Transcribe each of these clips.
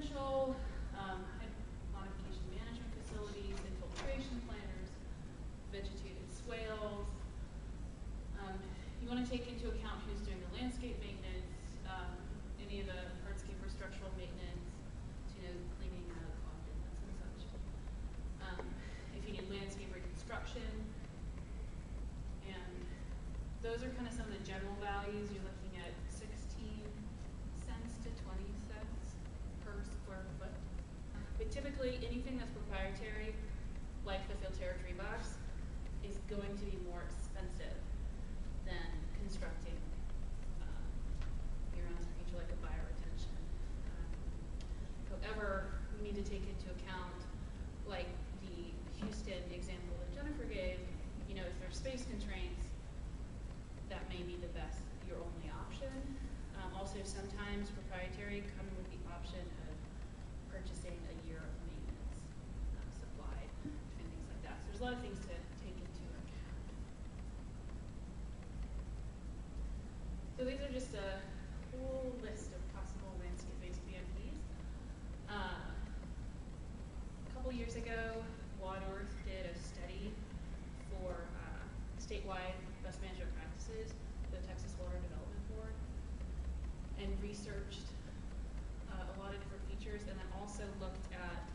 essential really take into account, like the Houston example that Jennifer gave, you know, if there's space constraints, that may be the best, your only option. Um, also, sometimes proprietary comes best management practices the Texas Water Development Board and researched uh, a lot of different features and then also looked at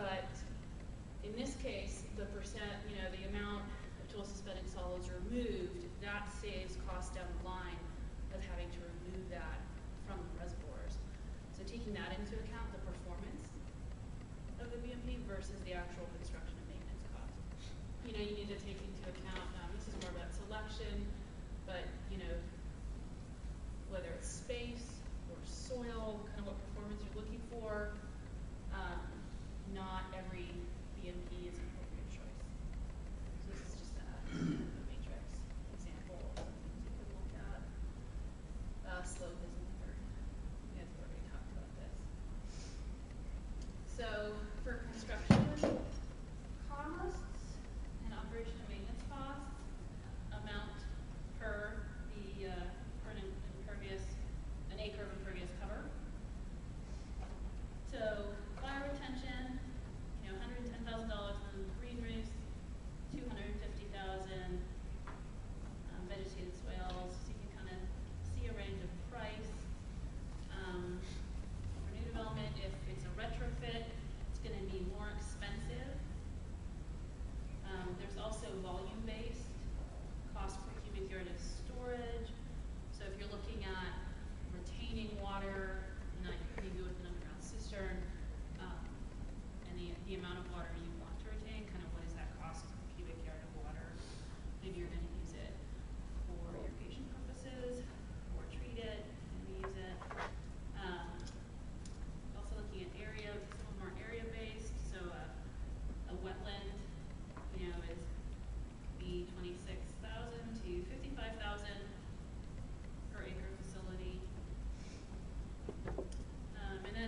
But in this case, the percent, you know, the amount of total suspended solids removed, that saves cost down the line of having to remove that from the reservoirs. So taking that into account, the performance of the BMP versus the actual construction and maintenance cost. You know, you need to take into account, um, this is more about selection,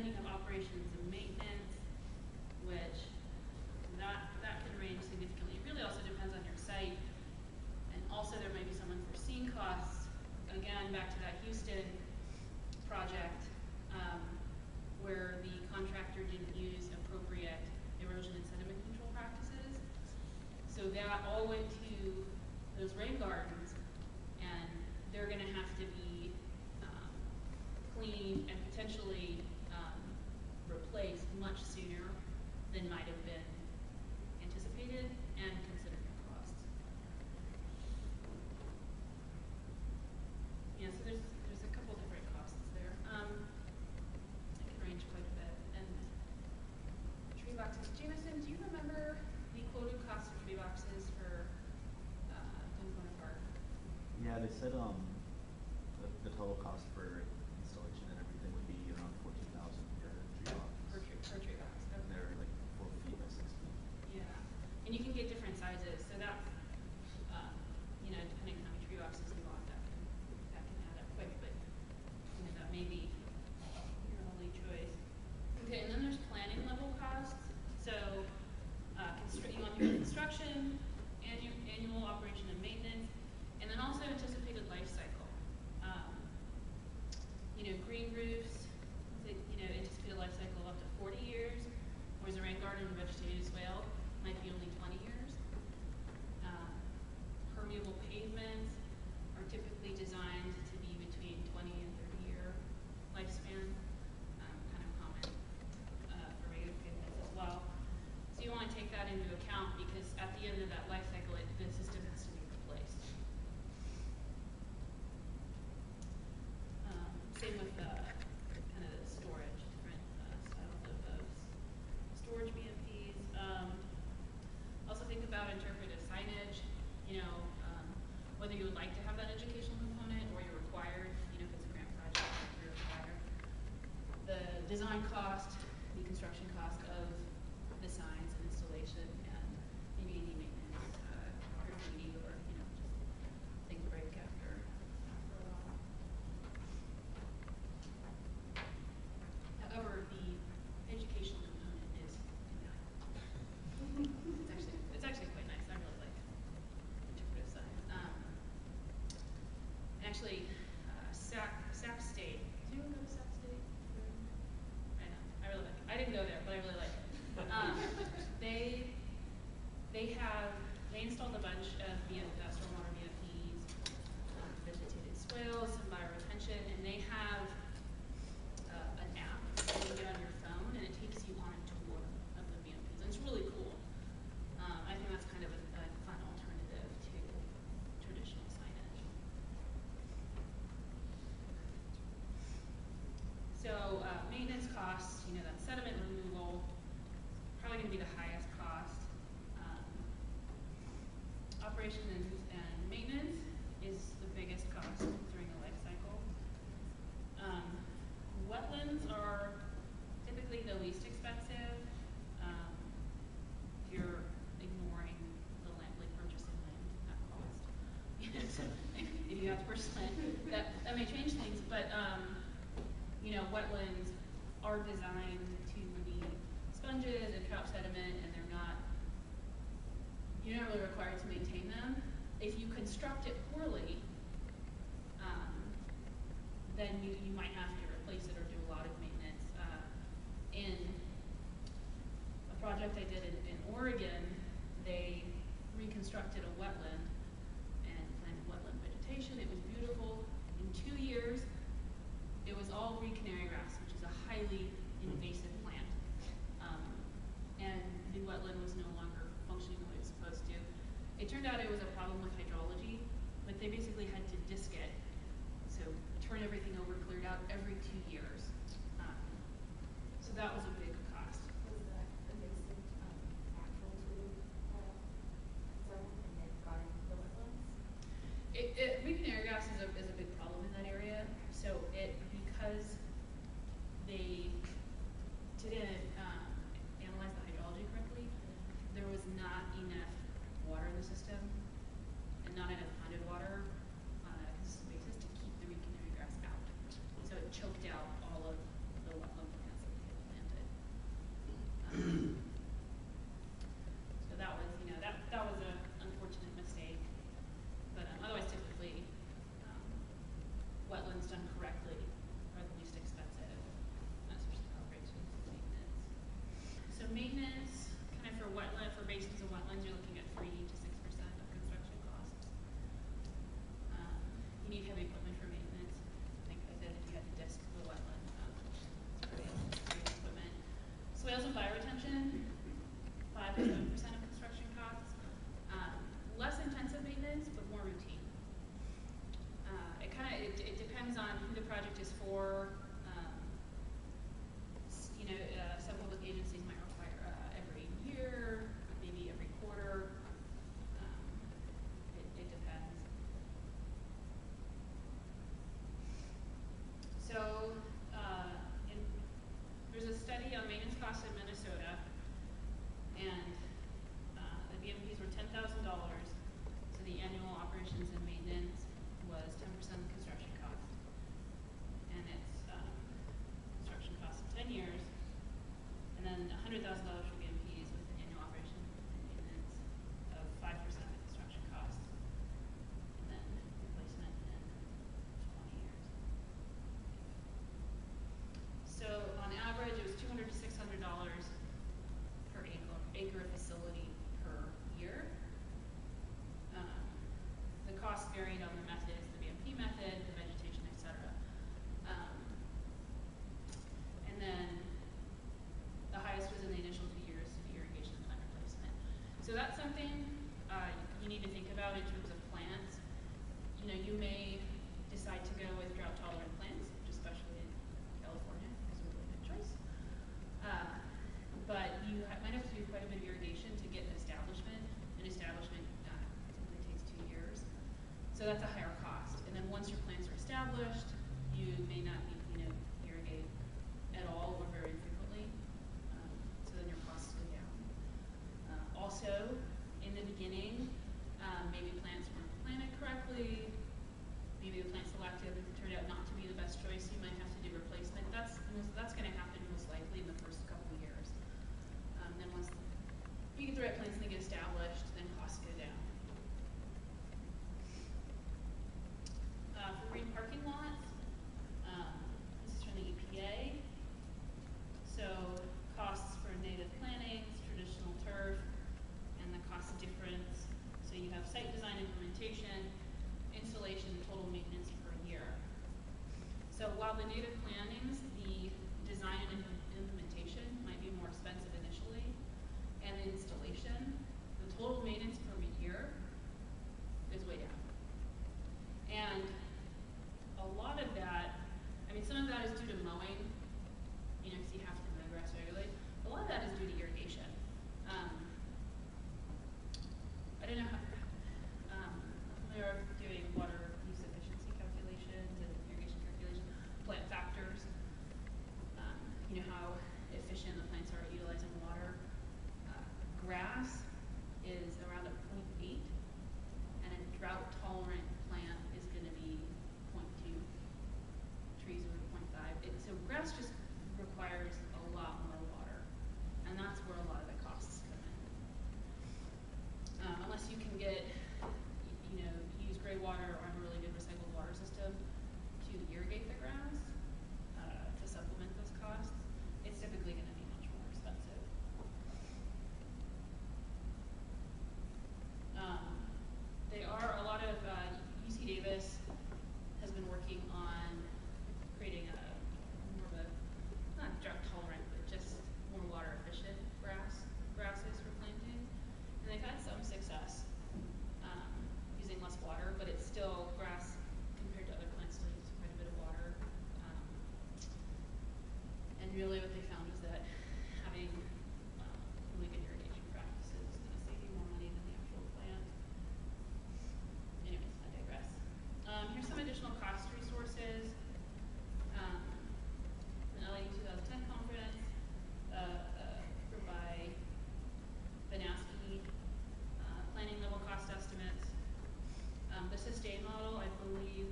learning about Jamison, do you remember the quoted cost of tree boxes for uh, Dunbar Park? Yeah, they said um, the, the total cost for design cost, the construction cost of the signs and installation, and maybe any maintenance, uh, graffiti, or, you know, just things break after, after. However, the educational component is it's actually, it's actually quite nice. I really like interpretive signs. Um, actually, uh, Sac, Sac State to go there, but I really like it. Um, they you know, personally, that, that may change things, but, um, you know, wetlands are designed to be sponges and trap sediment, and they're not, you're not really required to maintain them. If you construct it poorly, turned out it was a problem with hydrology. Like they basically had to disk it, so turn everything over, cleared out every two years. Um, so that was a efficient the plants are utilizing water. Uh, grass sustain model, I believe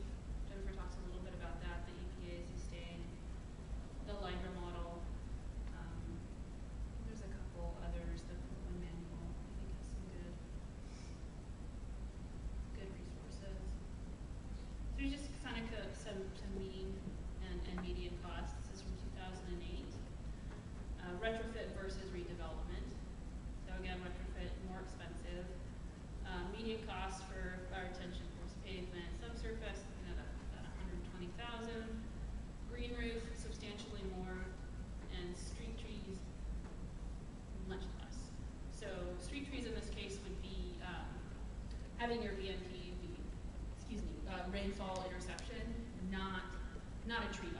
having your BMP, be, excuse me, uh, rainfall interception, not, not a tree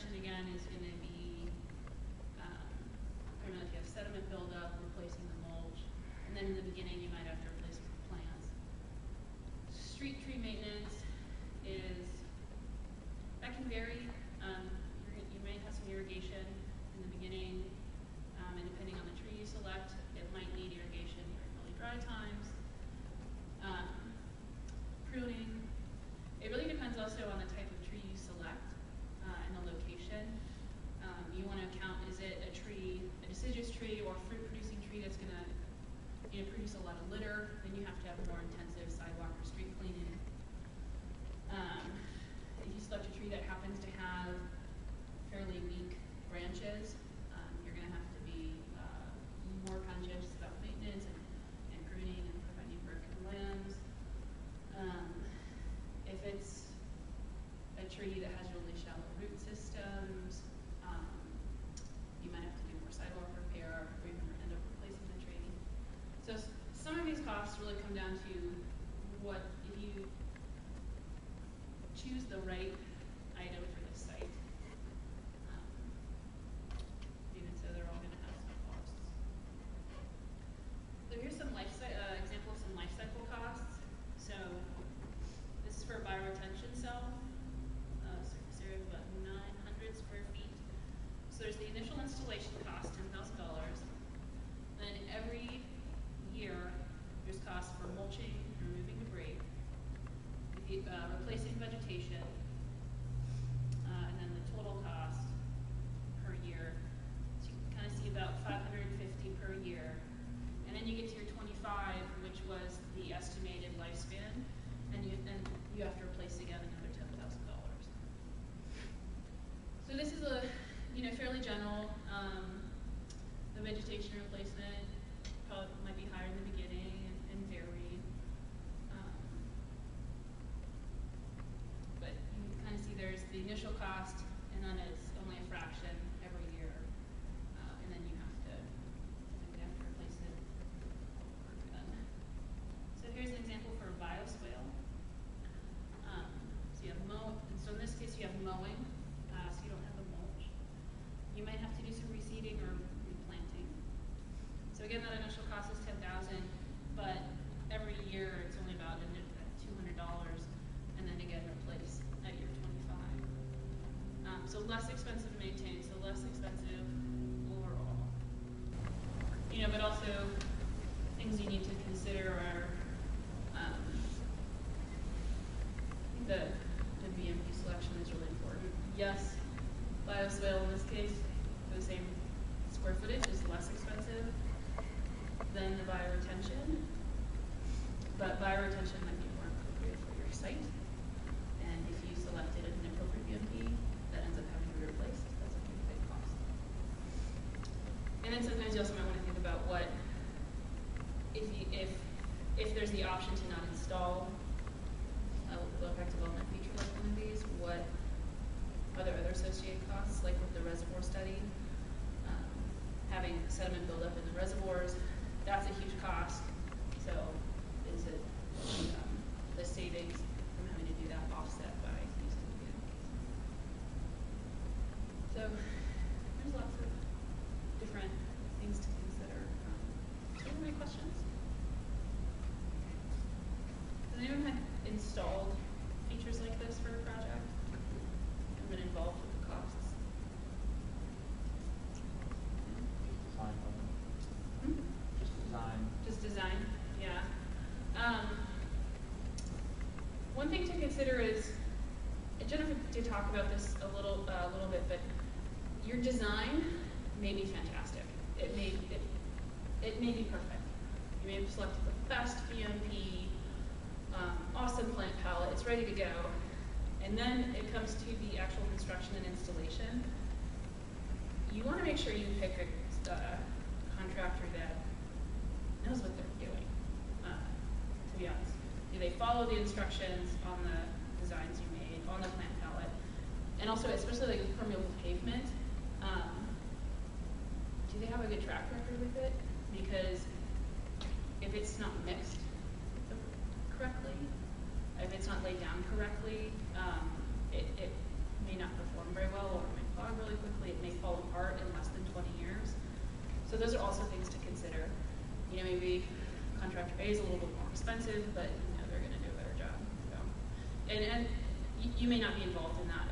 intervention again is going to be, um, I don't know, if you have sediment buildup, replacing the mulch. And then in the beginning, you might have to replace plants. Street tree maintenance, really come down to general, um, the vegetation replacement probably might be higher in the beginning and, and vary. Um, But you can kind of see there's the initial cost, and then it's only a fraction every year. Uh, and then you have to, you have to replace it all over again. So here's an example for a bioswale. Um, so you have mow, and so in this case you have mowing, uh, so you don't have the mulch. You might have to do some reseeding or replanting. So again, that initial cost is ten thousand, but every year it's only about two hundred dollars, and then again replace at year twenty-five. Um, so less expensive to maintain, so less expensive overall. You know, but also, things you need to consider are, um, the, the BMP selection is really important. Yes, bioswale in this case, for the same square footage is less expensive than the bioretention, but bioretention might be more appropriate for your site. And if you selected an appropriate BMP, that ends up having to be replaced, that's a pretty big cost. And then sometimes you also might wanna think about what, if you, if, if there's the option to not install a low impact development feature like one of these, what are there other associated costs, like with the reservoir study? Um, Having sediment buildup in the reservoirs, that's a huge cost, so is it, um, the savings from having to do that offset by using the? So, there's lots of different things to consider. Um, any questions? Has anyone had installed features like this for a project? And been involved with the costs? Design, Hmm? just design. Just design, yeah. Um, one thing to consider is, Jennifer did talk about this a little, uh, a little bit, but your design may be fantastic. It may, it, it may be perfect. You may have selected the best BMP, um, awesome plant palette, it's ready to go. And then it comes to the actual construction and installation. You wanna make sure you pick a, uh, contractor that knows what they're doing, uh, to be honest. Do they follow the instructions on the designs you made, on the plant palette? And also, especially like permeable pavement, um, do they have a good track record with it? Because if it's not mixed correctly, if it's not laid down correctly, um, it, it may not perform very well, or it may clog really quickly, it may fall apart in less than twenty years. So those are also things to consider. You know, maybe contractor A is a little bit more expensive, but, you know, they're gonna do a better job, so. And, and you, you may not be involved in that